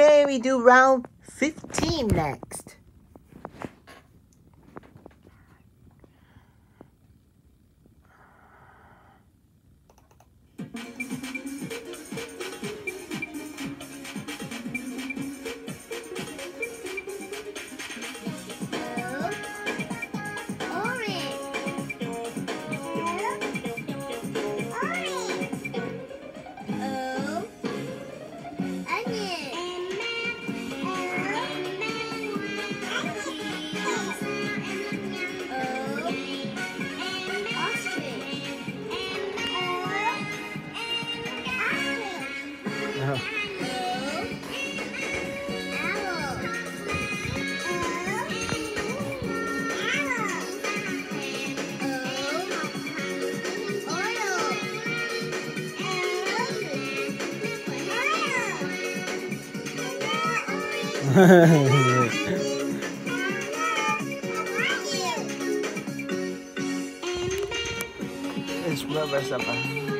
Okay, we do round 15 next. Semua bahasa apa?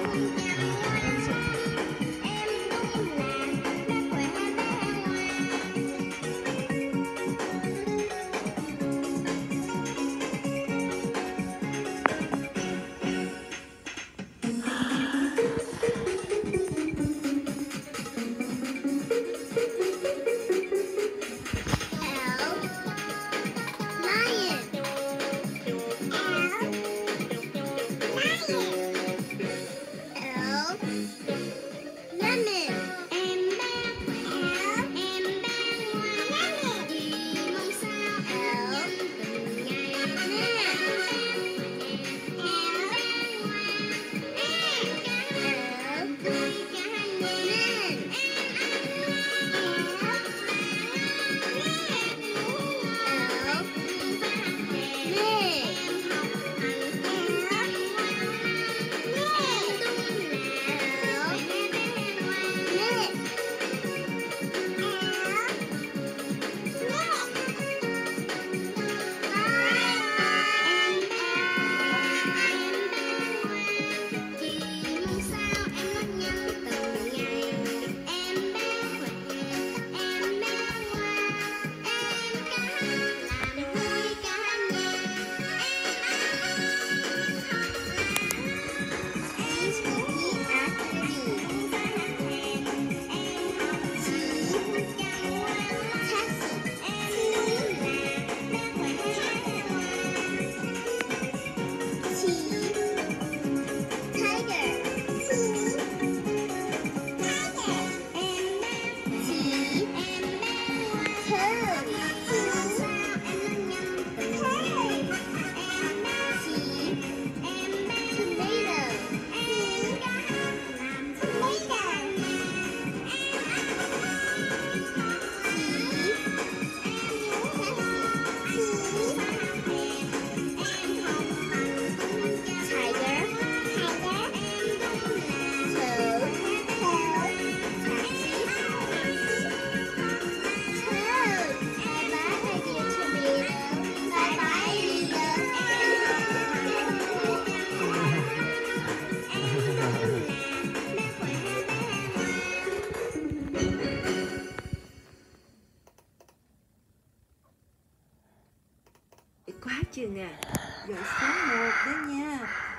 quá chừng à Gửi số một đó nha.